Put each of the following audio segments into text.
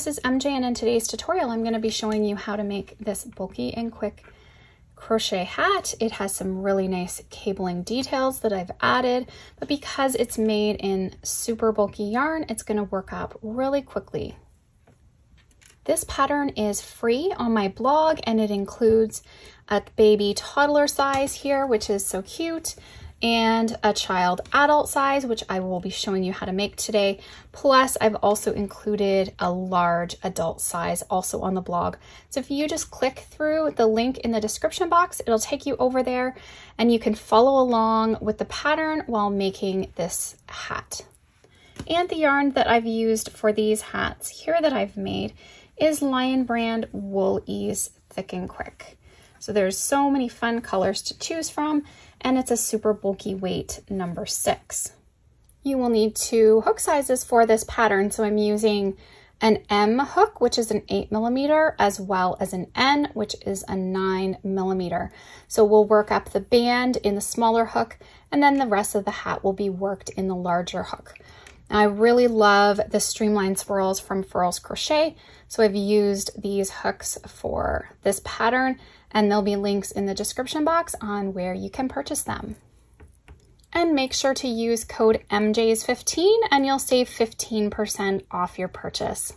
This is MJ and in today's tutorial I'm going to be showing you how to make this bulky and quick crochet hat. It has some really nice cabling details that I've added, but because it's made in super bulky yarn, it's going to work up really quickly. This pattern is free on my blog and it includes a baby toddler size here, which is so cute and a child adult size, which I will be showing you how to make today. Plus, I've also included a large adult size also on the blog. So if you just click through the link in the description box, it'll take you over there and you can follow along with the pattern while making this hat. And the yarn that I've used for these hats here that I've made is Lion Brand Wool Ease Thick and Quick. So there's so many fun colors to choose from and it's a super bulky weight number six. You will need two hook sizes for this pattern. So I'm using an M hook, which is an eight millimeter, as well as an N, which is a nine millimeter. So we'll work up the band in the smaller hook, and then the rest of the hat will be worked in the larger hook. I really love the streamline swirls from Furls Crochet. So I've used these hooks for this pattern and there'll be links in the description box on where you can purchase them. And make sure to use code MJs15 and you'll save 15% off your purchase.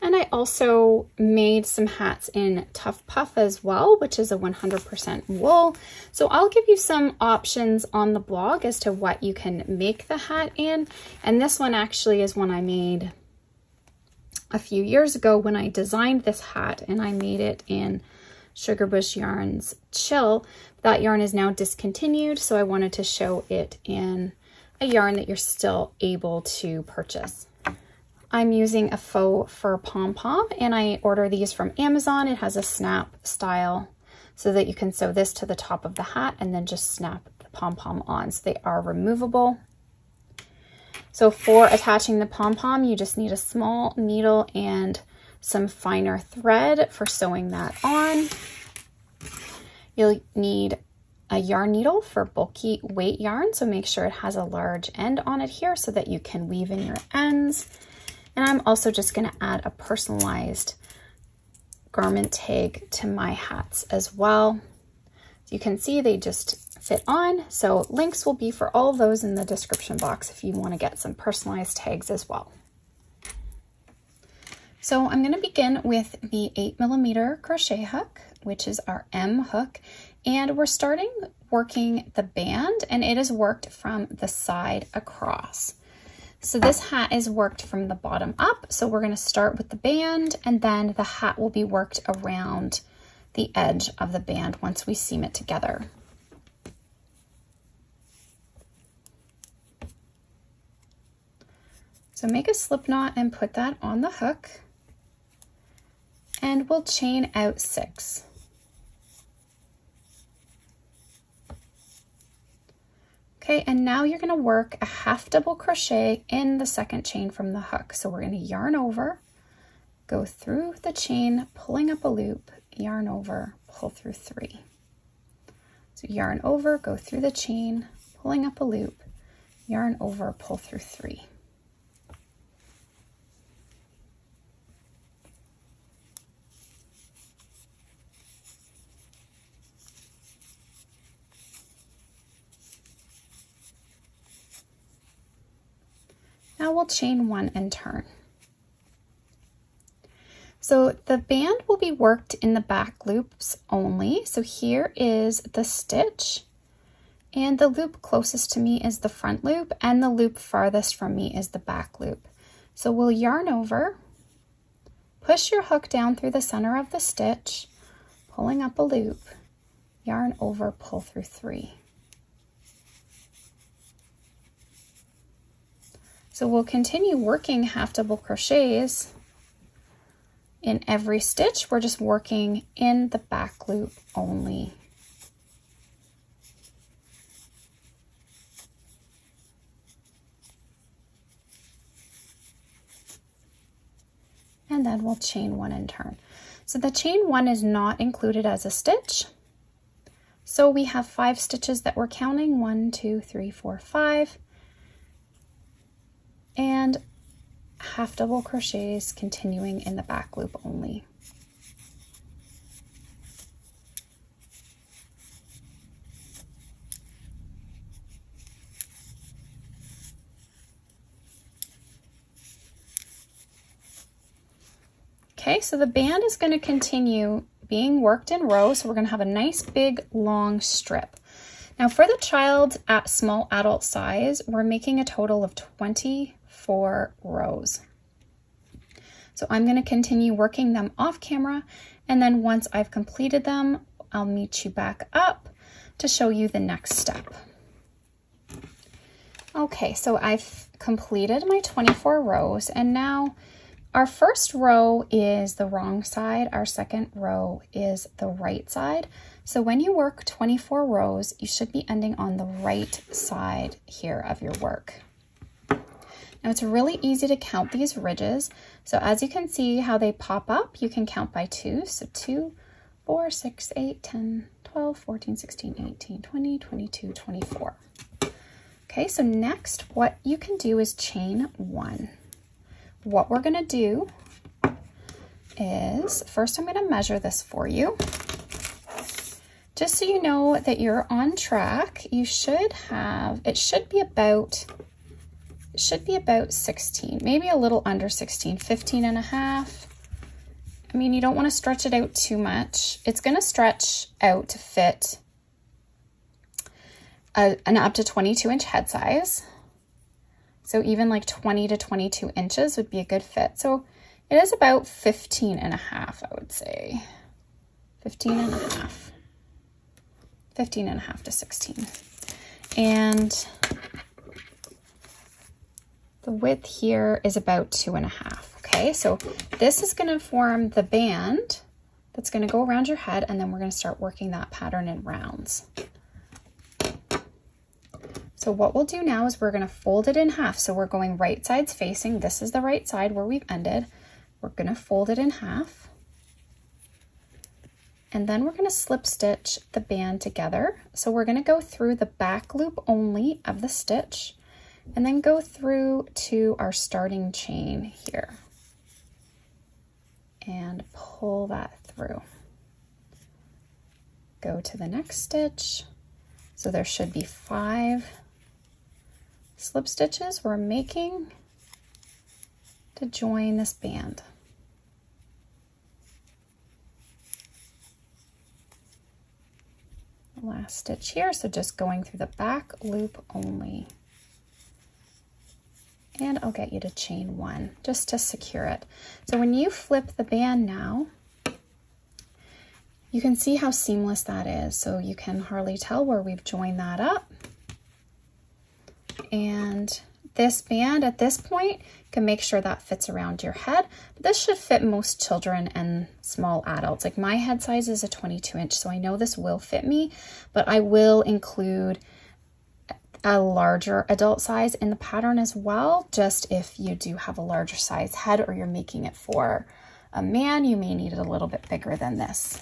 And I also made some hats in Tuff Puff as well, which is a 100% wool. So I'll give you some options on the blog as to what you can make the hat in. And this one actually is one I made a few years ago when I designed this hat and I made it in Sugarbush Yarns Chill. That yarn is now discontinued, so I wanted to show it in a yarn that you're still able to purchase. I'm using a faux fur pom-pom and I order these from Amazon. It has a snap style so that you can sew this to the top of the hat and then just snap the pom-pom on. So they are removable. So for attaching the pom-pom, you just need a small needle and some finer thread for sewing that on. You'll need a yarn needle for bulky weight yarn, so make sure it has a large end on it here so that you can weave in your ends. And I'm also just gonna add a personalized garment tag to my hats as well. You can see they just fit on. So links will be for all those in the description box if you want to get some personalized tags as well. So I'm going to begin with the 8 millimeter crochet hook, which is our M hook, and we're starting working the band and it is worked from the side across. So this hat is worked from the bottom up. So we're going to start with the band and then the hat will be worked around the edge of the band once we seam it together. So make a slip knot and put that on the hook and we'll chain out six. Okay, and now you're gonna work a half double crochet in the second chain from the hook. So we're gonna yarn over, go through the chain, pulling up a loop, yarn over, pull through three. So yarn over, go through the chain, pulling up a loop, yarn over, pull through three. Now we'll chain one and turn. So the band will be worked in the back loops only. So here is the stitch and the loop closest to me is the front loop and the loop farthest from me is the back loop. So we'll yarn over, push your hook down through the center of the stitch, pulling up a loop, yarn over, pull through three. So we'll continue working half double crochets in every stitch. We're just working in the back loop only. And then we'll chain one and turn. So the chain one is not included as a stitch. So we have five stitches that we're counting, one, two, three, four, five. And half double crochets continuing in the back loop only. Okay, so the band is going to continue being worked in rows. So we're going to have a nice big long strip. Now for the child at small adult size, we're making a total of 24 rows. So I'm going to continue working them off camera. And then once I've completed them, I'll meet you back up to show you the next step. Okay, so I've completed my 24 rows and now our first row is the wrong side. Our second row is the right side. So when you work 24 rows, you should be ending on the right side here of your work. Now it's really easy to count these ridges. So as you can see how they pop up, you can count by two. So 2, 4, 6, 8, 10, 12, 14, 16, 18, 20, 22, 24. Okay, so next what you can do is chain one what we're gonna do is, first I'm gonna measure this for you. Just so you know that you're on track, you should have, it should be about, should be about 16, maybe a little under 16, 15 and a half. I mean, you don't wanna stretch it out too much. It's gonna stretch out to fit a, an up to 22 inch head size. So even like 20 to 22 inches would be a good fit. So it is about 15 and a half, I would say. 15 and a half. 15 and a half to 16. And the width here is about two and a half. Okay, so this is going to form the band that's going to go around your head, and then we're going to start working that pattern in rounds. So what we'll do now is we're going to fold it in half. So we're going right sides facing. This is the right side where we've ended. We're going to fold it in half. And then we're going to slip stitch the band together. So we're going to go through the back loop only of the stitch and then go through to our starting chain here and pull that through. Go to the next stitch. So there should be five slip stitches we're making to join this band. Last stitch here, so just going through the back loop only. And I'll get you to chain one just to secure it. So when you flip the band now, you can see how seamless that is. So you can hardly tell where we've joined that up. And this band at this point can make sure that fits around your head. This should fit most children and small adults. Like my head size is a 22 inch, so I know this will fit me, but I will include a larger adult size in the pattern as well, just if you do have a larger size head or you're making it for a man, you may need it a little bit bigger than this.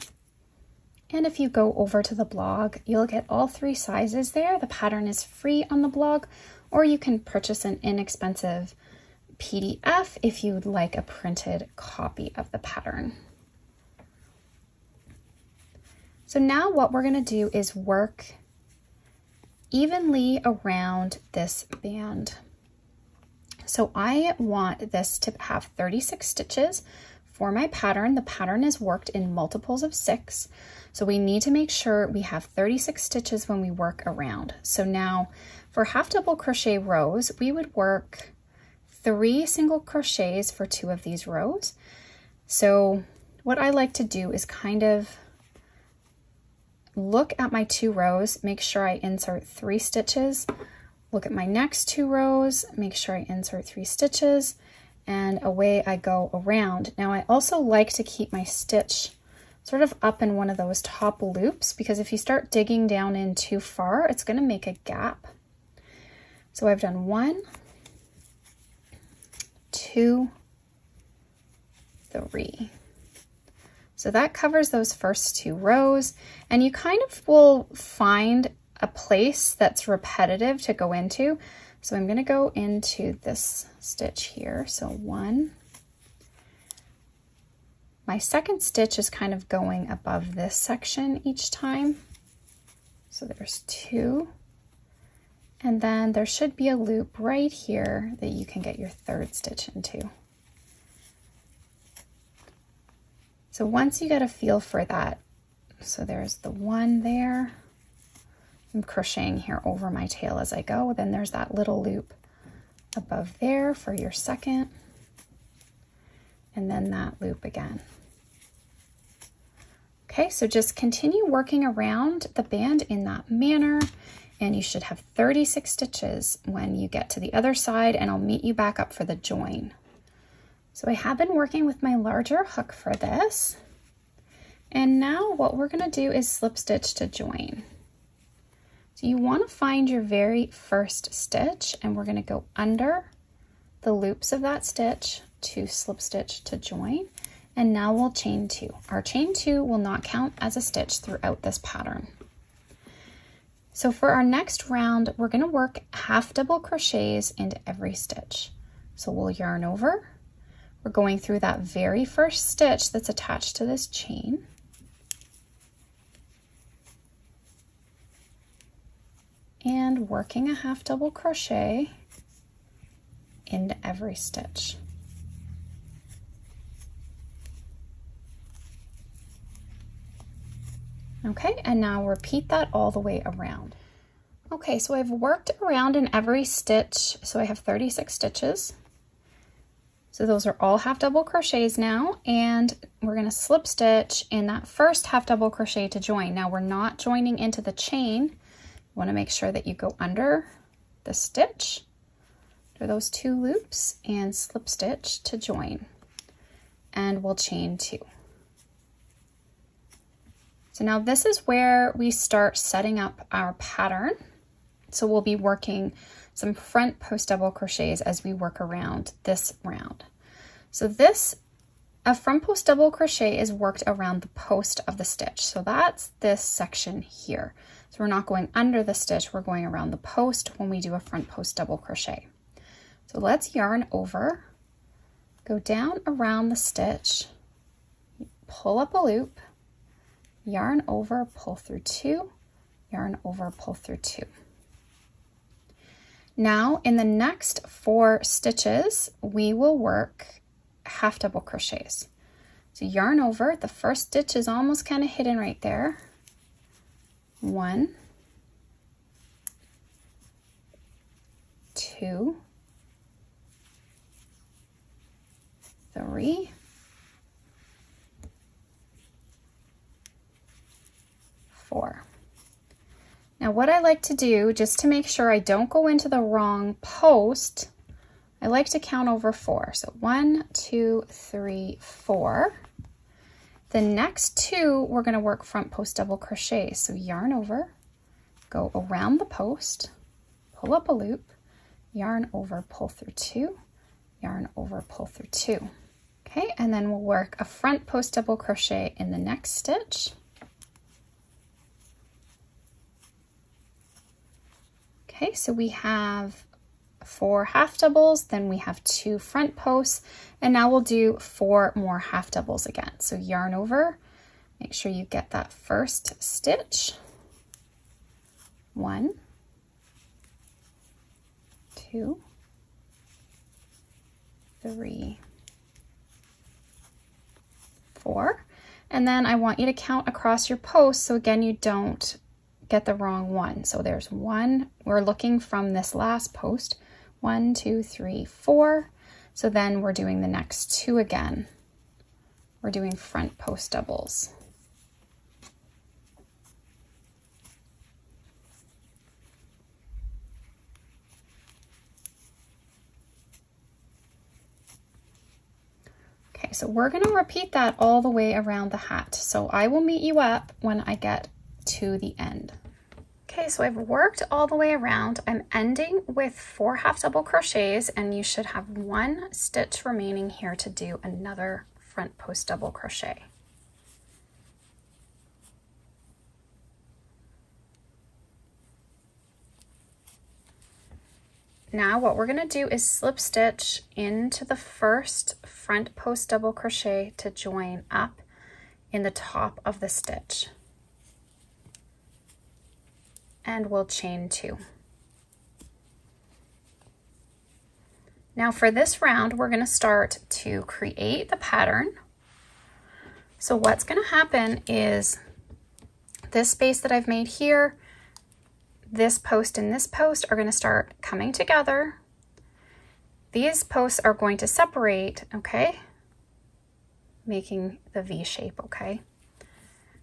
And if you go over to the blog, you'll get all three sizes there. The pattern is free on the blog, or you can purchase an inexpensive PDF if you'd like a printed copy of the pattern. So now what we're gonna do is work evenly around this band. So I want this to have 36 stitches for my pattern. The pattern is worked in multiples of six. So we need to make sure we have 36 stitches when we work around. So now for half double crochet rows, we would work three single crochets for two of these rows. So what I like to do is kind of look at my two rows, make sure I insert three stitches, look at my next two rows, make sure I insert three stitches, and away I go around. Now I also like to keep my stitch sort of up in one of those top loops because if you start digging down in too far, it's going to make a gap. So I've done one, two, three. So that covers those first two rows and you kind of will find a place that's repetitive to go into. So I'm going to go into this stitch here. So one, my second stitch is kind of going above this section each time. So there's two, and then there should be a loop right here that you can get your third stitch into. So once you get a feel for that, so there's the one there, I'm crocheting here over my tail as I go, then there's that little loop above there for your second, and then that loop again. Okay, so just continue working around the band in that manner and you should have 36 stitches when you get to the other side and I'll meet you back up for the join. So I have been working with my larger hook for this. And now what we're gonna do is slip stitch to join. So you wanna find your very first stitch and we're gonna go under the loops of that stitch to slip stitch to join. And now we'll chain two. Our chain two will not count as a stitch throughout this pattern. So for our next round, we're gonna work half double crochets into every stitch. So we'll yarn over. We're going through that very first stitch that's attached to this chain. And working a half double crochet into every stitch. Okay, and now repeat that all the way around. Okay, so I've worked around in every stitch, so I have 36 stitches. So those are all half double crochets now, and we're gonna slip stitch in that first half double crochet to join. Now we're not joining into the chain. You wanna make sure that you go under the stitch, do those two loops, and slip stitch to join. And we'll chain two. So now this is where we start setting up our pattern. So we'll be working some front post double crochets as we work around this round. So this, a front post double crochet is worked around the post of the stitch. So that's this section here. So we're not going under the stitch, we're going around the post when we do a front post double crochet. So let's yarn over, go down around the stitch, pull up a loop, yarn over, pull through two, yarn over, pull through two. Now in the next four stitches, we will work half double crochets. So yarn over, the first stitch is almost kind of hidden right there. One, two, three, four. Now what I like to do, just to make sure I don't go into the wrong post, I like to count over four. So one, two, three, four. The next two, we're gonna work front post double crochet. So yarn over, go around the post, pull up a loop, yarn over, pull through two, yarn over, pull through two. Okay, and then we'll work a front post double crochet in the next stitch. Okay, so we have four half doubles, then we have two front posts, and now we'll do four more half doubles again. So yarn over, make sure you get that first stitch. One, two, three, four. And then I want you to count across your posts so again you don't get the wrong one. So there's one, we're looking from this last post, one, two, three, four. So then we're doing the next two again. We're doing front post doubles. Okay, so we're gonna repeat that all the way around the hat. So I will meet you up when I get to the end. Okay, so I've worked all the way around. I'm ending with four half double crochets and you should have one stitch remaining here to do another front post double crochet. now what we're going to do is slip stitch into the first front post double crochet to join up in the top of the stitch. And we'll chain two. Now for this round, we're gonna start to create the pattern. So what's gonna happen is this space that I've made here, this post and this post are gonna start coming together. These posts are going to separate, okay? Making the V shape, okay?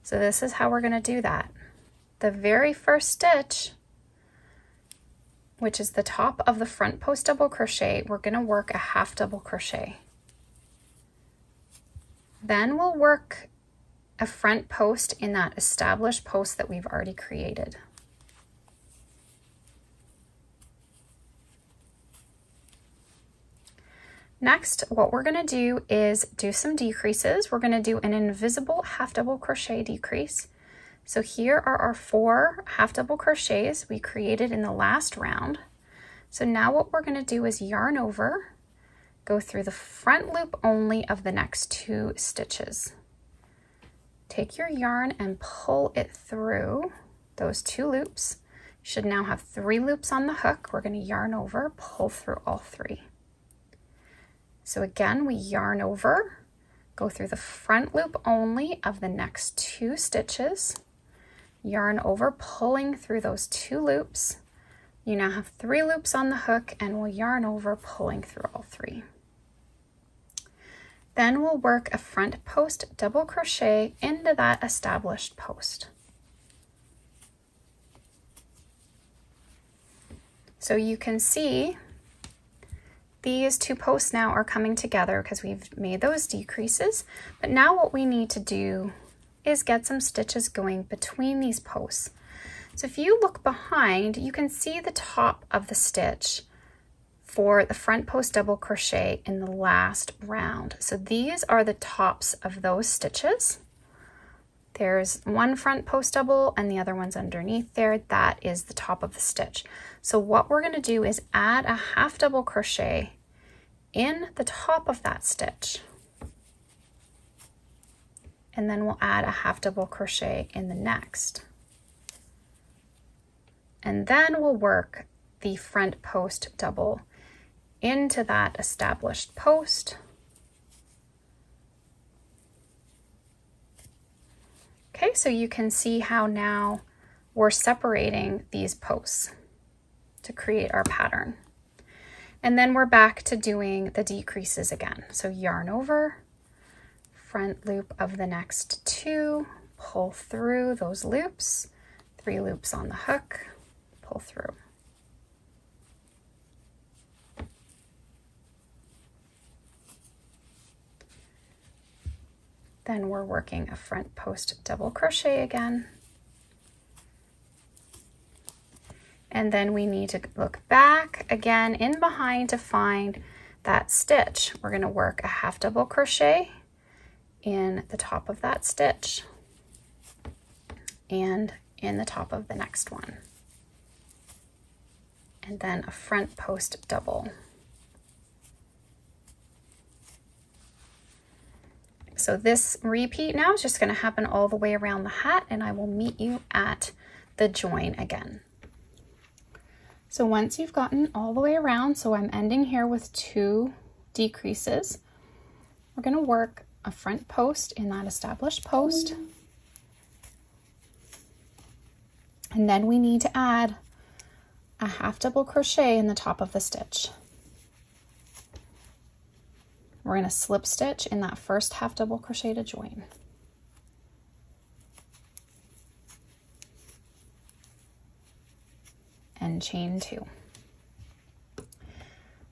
So this is how we're gonna do that. The very first stitch, which is the top of the front post double crochet, we're going to work a half double crochet. Then we'll work a front post in that established post that we've already created. Next, what we're gonna do is do some decreases. We're gonna do an invisible half double crochet decrease. So here are our four half double crochets we created in the last round. So now what we're going to do is yarn over, go through the front loop only of the next two stitches. Take your yarn and pull it through those two loops. You should now have three loops on the hook. We're going to yarn over, pull through all three. So again, we yarn over, go through the front loop only of the next two stitches, yarn over, pulling through those two loops. You now have three loops on the hook and we'll yarn over, pulling through all three. Then we'll work a front post double crochet into that established post. So you can see these two posts now are coming together because we've made those decreases. But now what we need to do is get some stitches going between these posts. So if you look behind, you can see the top of the stitch for the front post double crochet in the last round. So these are the tops of those stitches. There's one front post double and the other one's underneath there. That is the top of the stitch. So what we're gonna do is add a half double crochet in the top of that stitch and then we'll add a half double crochet in the next. And then we'll work the front post double into that established post. Okay, so you can see how now we're separating these posts to create our pattern. And then we're back to doing the decreases again. So yarn over, front loop of the next two, pull through those loops, three loops on the hook, pull through. Then we're working a front post double crochet again. And then we need to look back again in behind to find that stitch. We're gonna work a half double crochet in the top of that stitch and in the top of the next one. And then a front post double. So this repeat now is just gonna happen all the way around the hat and I will meet you at the join again. So once you've gotten all the way around, so I'm ending here with two decreases, we're gonna work a front post in that established post. And then we need to add a half double crochet in the top of the stitch. We're going to slip stitch in that first half double crochet to join. And chain two.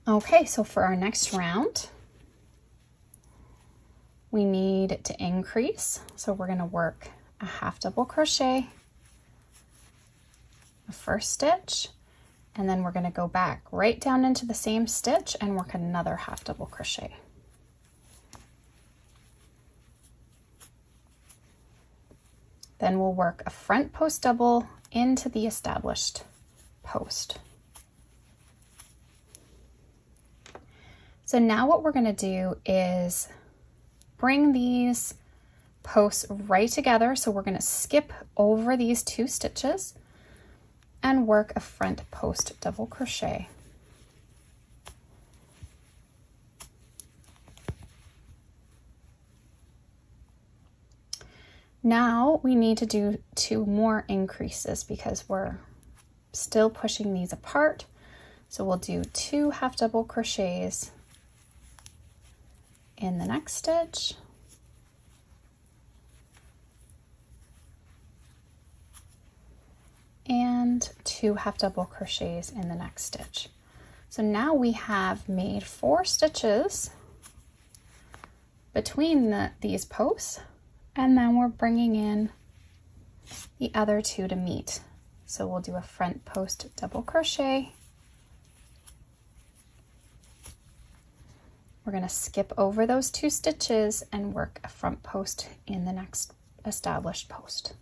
Okay, so for our next round, we need to increase. So we're gonna work a half double crochet, a first stitch, and then we're gonna go back right down into the same stitch and work another half double crochet. Then we'll work a front post double into the established post. So now what we're gonna do is bring these posts right together. So we're gonna skip over these two stitches and work a front post double crochet. Now we need to do two more increases because we're still pushing these apart. So we'll do two half double crochets in the next stitch. And two half double crochets in the next stitch. So now we have made four stitches between the, these posts and then we're bringing in the other two to meet. So we'll do a front post double crochet. We're going to skip over those two stitches and work a front post in the next established post.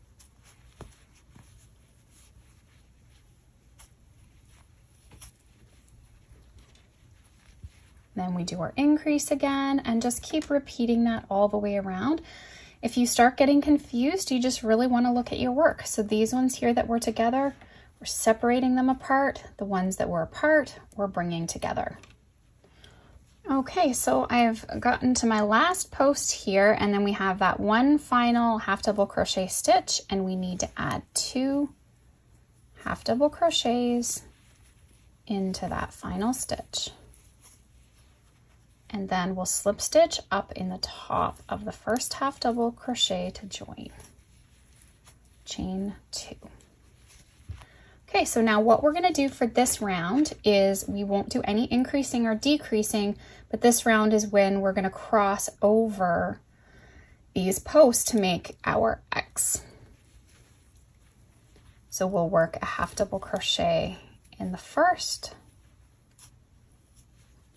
Then we do our increase again and just keep repeating that all the way around. If you start getting confused, you just really want to look at your work. So these ones here that were together, we're separating them apart. The ones that were apart, we're bringing together. Okay, so I've gotten to my last post here and then we have that one final half double crochet stitch and we need to add two half double crochets into that final stitch and then we'll slip stitch up in the top of the first half double crochet to join. Chain two. Okay, so now what we're gonna do for this round is we won't do any increasing or decreasing, but this round is when we're gonna cross over these posts to make our X. So we'll work a half double crochet in the first,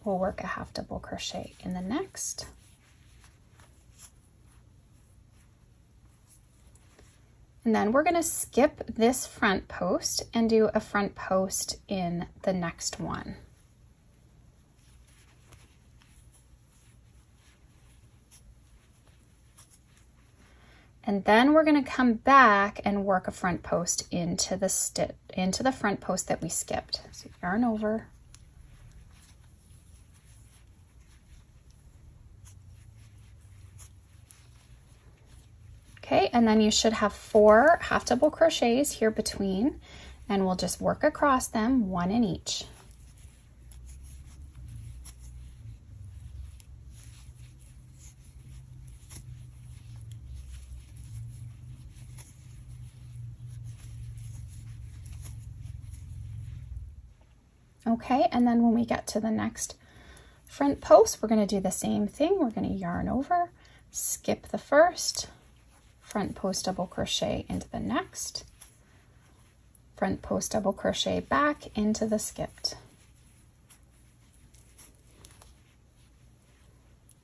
we'll work a half double crochet in the next. And then we're going to skip this front post and do a front post in the next one. And then we're going to come back and work a front post into the stitch into the front post that we skipped. So yarn over, Okay, and then you should have four half double crochets here between, and we'll just work across them, one in each. Okay, and then when we get to the next front post, we're gonna do the same thing. We're gonna yarn over, skip the first, front post double crochet into the next, front post double crochet back into the skipped.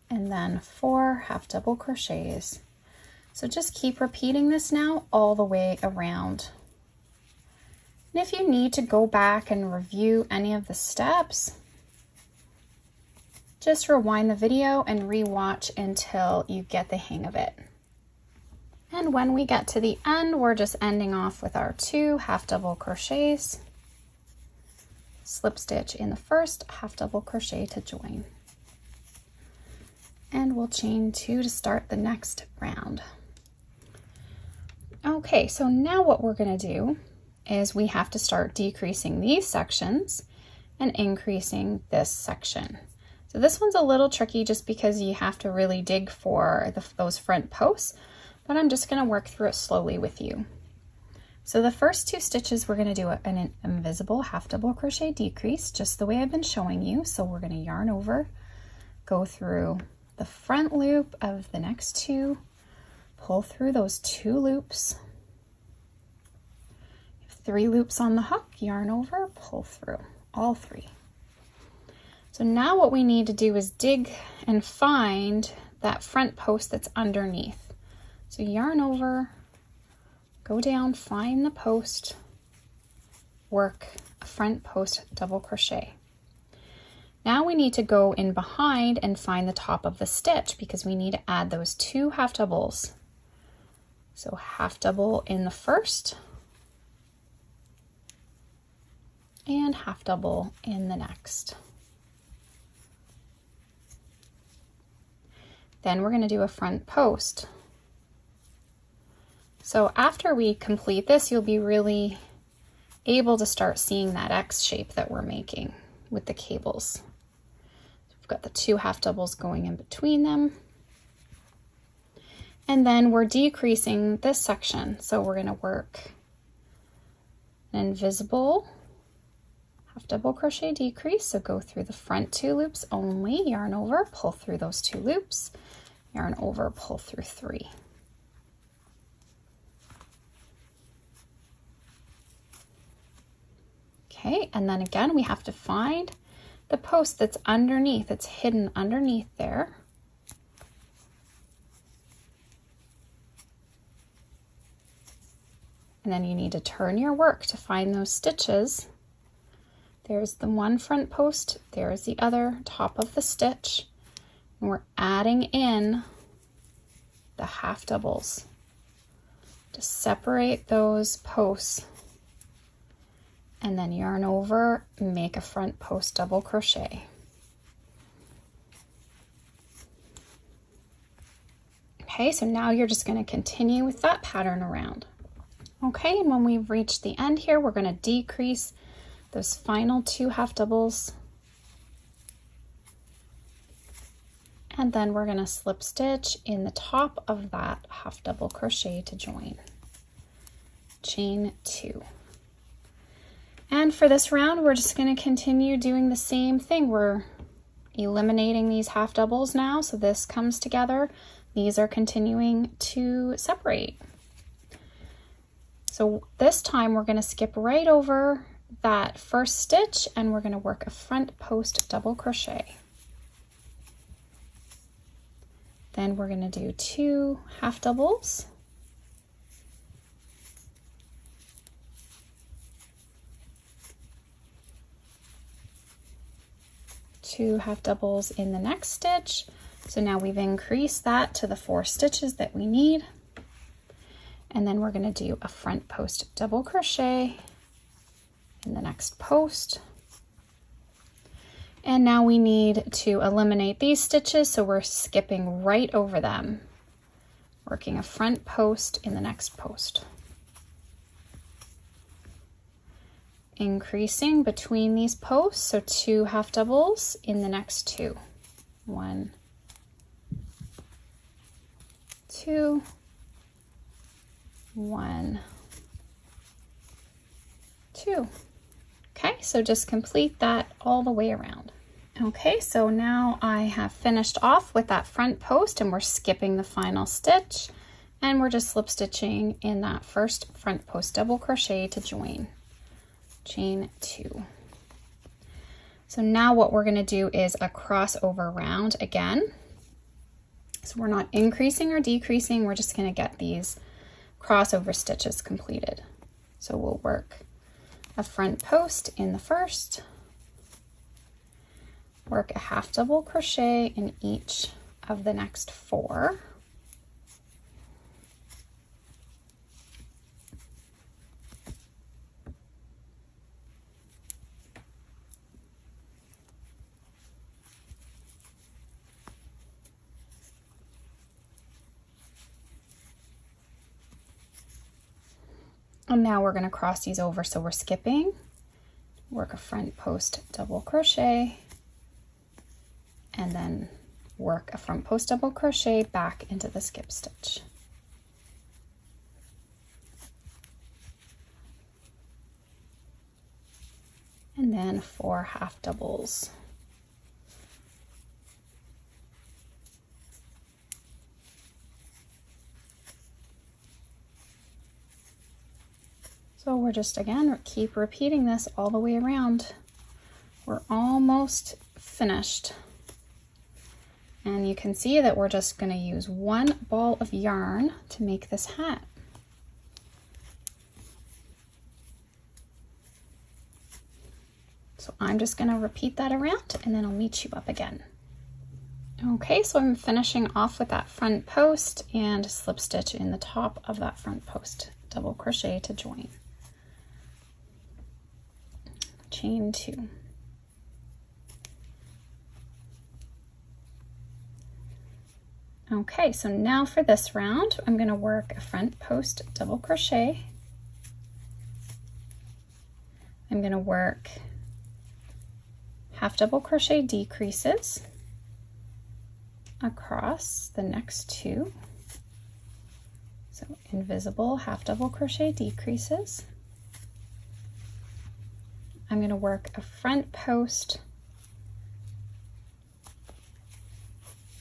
And then four half double crochets. So just keep repeating this now all the way around. And if you need to go back and review any of the steps, just rewind the video and rewatch until you get the hang of it. And when we get to the end, we're just ending off with our two half double crochets, slip stitch in the first, half double crochet to join. And we'll chain two to start the next round. Okay, so now what we're gonna do is we have to start decreasing these sections and increasing this section. So this one's a little tricky just because you have to really dig for the, those front posts, but I'm just gonna work through it slowly with you. So the first two stitches, we're gonna do an invisible half double crochet decrease, just the way I've been showing you. So we're gonna yarn over, go through the front loop of the next two, pull through those two loops, three loops on the hook, yarn over, pull through, all three. So now what we need to do is dig and find that front post that's underneath. So yarn over, go down, find the post, work a front post double crochet. Now we need to go in behind and find the top of the stitch because we need to add those two half doubles. So half double in the first and half double in the next. Then we're going to do a front post. So after we complete this, you'll be really able to start seeing that X shape that we're making with the cables. We've got the two half doubles going in between them. And then we're decreasing this section. So we're gonna work an invisible half double crochet decrease. So go through the front two loops only, yarn over, pull through those two loops, yarn over, pull through three. Okay, and then again, we have to find the post that's underneath, it's hidden underneath there. And then you need to turn your work to find those stitches. There's the one front post, there's the other top of the stitch. And we're adding in the half doubles to separate those posts and then yarn over, make a front post double crochet. Okay, so now you're just gonna continue with that pattern around. Okay, and when we've reached the end here, we're gonna decrease those final two half doubles. And then we're gonna slip stitch in the top of that half double crochet to join. Chain two. And for this round, we're just gonna continue doing the same thing. We're eliminating these half doubles now, so this comes together. These are continuing to separate. So this time we're gonna skip right over that first stitch and we're gonna work a front post double crochet. Then we're gonna do two half doubles two half doubles in the next stitch. So now we've increased that to the four stitches that we need. And then we're gonna do a front post double crochet in the next post. And now we need to eliminate these stitches, so we're skipping right over them, working a front post in the next post. Increasing between these posts. So two half doubles in the next two. One, two, one, two. Okay, so just complete that all the way around. Okay, so now I have finished off with that front post and we're skipping the final stitch and we're just slip stitching in that first front post double crochet to join chain two. So now what we're gonna do is a crossover round again. So we're not increasing or decreasing, we're just gonna get these crossover stitches completed. So we'll work a front post in the first, work a half double crochet in each of the next four, And now we're gonna cross these over. So we're skipping, work a front post double crochet, and then work a front post double crochet back into the skip stitch. And then four half doubles. So we're just, again, keep repeating this all the way around. We're almost finished. And you can see that we're just gonna use one ball of yarn to make this hat. So I'm just gonna repeat that around and then I'll meet you up again. Okay, so I'm finishing off with that front post and slip stitch in the top of that front post, double crochet to join. Chain two. Okay, so now for this round, I'm gonna work a front post double crochet. I'm gonna work half double crochet decreases across the next two. So invisible half double crochet decreases. I'm going to work a front post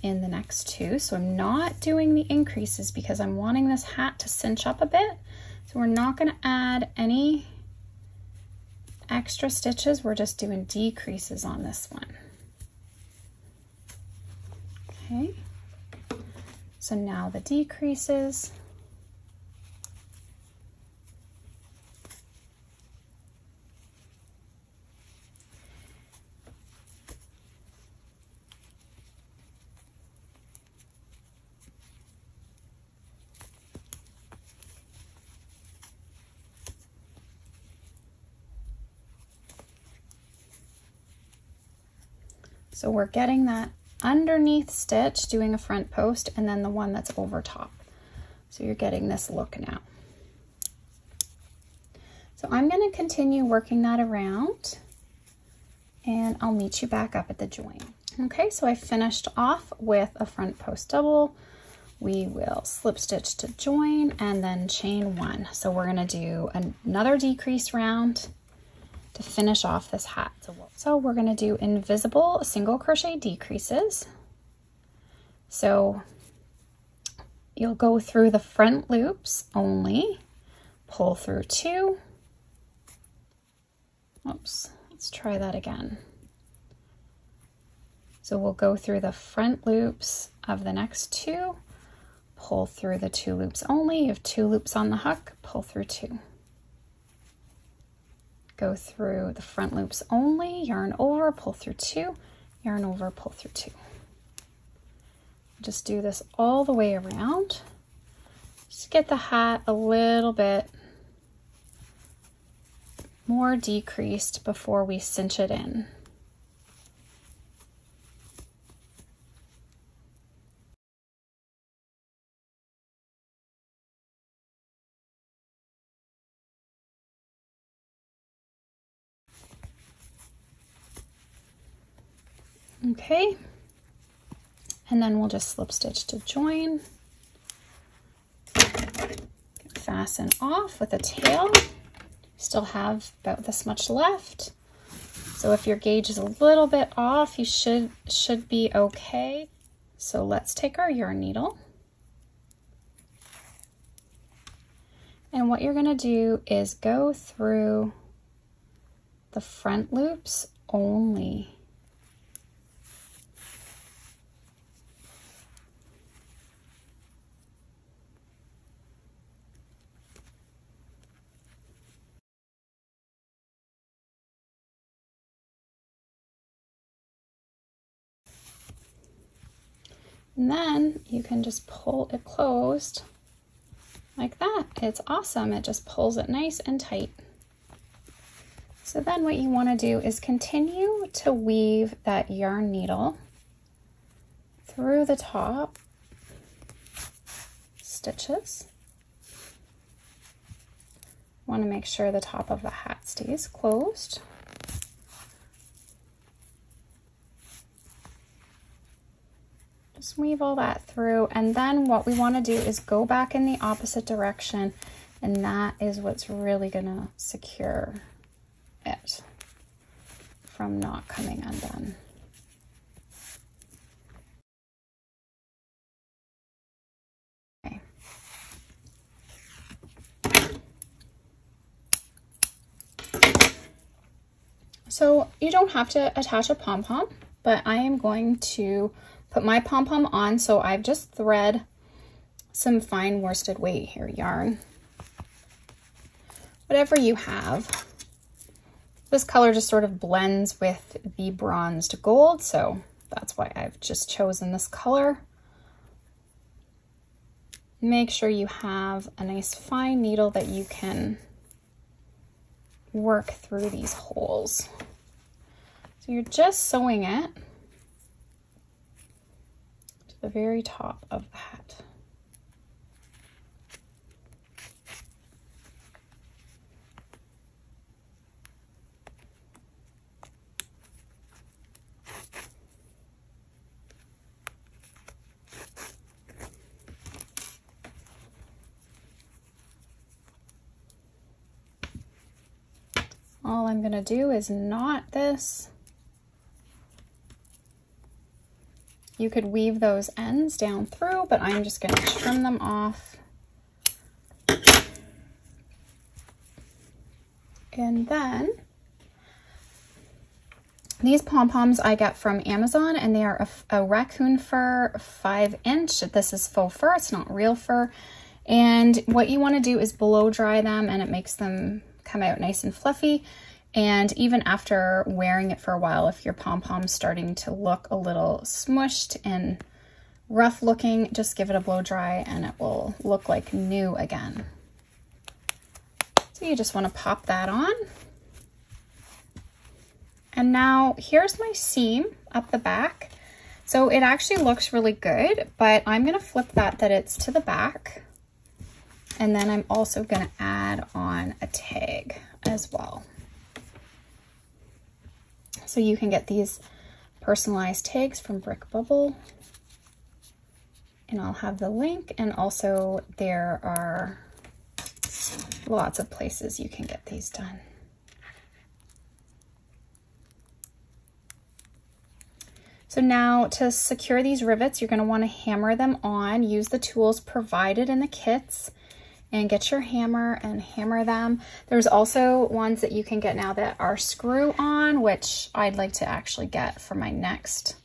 in the next two. So I'm not doing the increases because I'm wanting this hat to cinch up a bit. So we're not going to add any extra stitches. We're just doing decreases on this one. Okay, so now the decreases. So we're getting that underneath stitch doing a front post and then the one that's over top. So you're getting this look now. So I'm going to continue working that around and I'll meet you back up at the join. Okay, so I finished off with a front post double. We will slip stitch to join and then chain one. So we're going to do another decrease round to finish off this hat. So we're going to do invisible single crochet decreases. So you'll go through the front loops only, pull through two. Oops, let's try that again. So we'll go through the front loops of the next two, pull through the two loops only. You have two loops on the hook, pull through two go through the front loops only, yarn over, pull through two, yarn over, pull through two. Just do this all the way around. Just get the hat a little bit more decreased before we cinch it in. Okay, and then we'll just slip stitch to join. Fasten off with a tail. Still have about this much left. So if your gauge is a little bit off, you should, should be okay. So let's take our yarn needle. And what you're gonna do is go through the front loops only. And then you can just pull it closed like that. It's awesome. It just pulls it nice and tight. So then what you want to do is continue to weave that yarn needle through the top stitches. Want to make sure the top of the hat stays closed. Just weave all that through. And then what we want to do is go back in the opposite direction. And that is what's really going to secure it from not coming undone. Okay. So you don't have to attach a pom-pom, but I am going to put my pom-pom on. So I've just thread some fine worsted weight here yarn. Whatever you have. This color just sort of blends with the bronzed gold, so that's why I've just chosen this color. Make sure you have a nice fine needle that you can work through these holes. So you're just sewing it to the very top of the hat. All I'm gonna do is knot this. You could weave those ends down through, but I'm just gonna trim them off. And then these pom-poms I get from Amazon and they are a, a, raccoon fur five inch. This is faux fur, it's not real fur. And what you wanna do is blow dry them and it makes them come out nice and fluffy. And even after wearing it for a while, if your pom-pom's starting to look a little smushed and rough looking, just give it a blow dry and it will look like new again. So you just want to pop that on. And now here's my seam up the back. So it actually looks really good, but I'm going to flip that that it's to the back. And then I'm also going to add on a tag as well. So you can get these personalized tags from Brick Bubble. And I'll have the link. And also there are lots of places you can get these done. So now to secure these rivets, you're going to want to hammer them on. Use the tools provided in the kits and get your hammer and hammer them. There's also ones that you can get now that are screw on, which I'd like to actually get for my next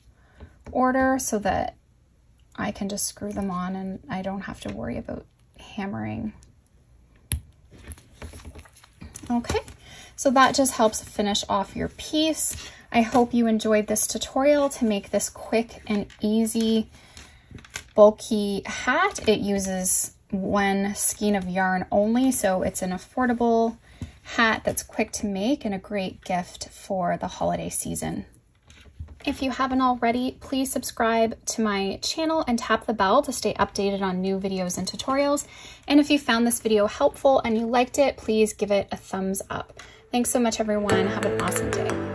order so that I can just screw them on and I don't have to worry about hammering. Okay, so that just helps finish off your piece. I hope you enjoyed this tutorial to make this quick and easy bulky hat. It uses one skein of yarn only, so it's an affordable hat that's quick to make and a great gift for the holiday season. If you haven't already, please subscribe to my channel and tap the bell to stay updated on new videos and tutorials. And if you found this video helpful and you liked it, please give it a thumbs up. Thanks so much, everyone. Have an awesome day.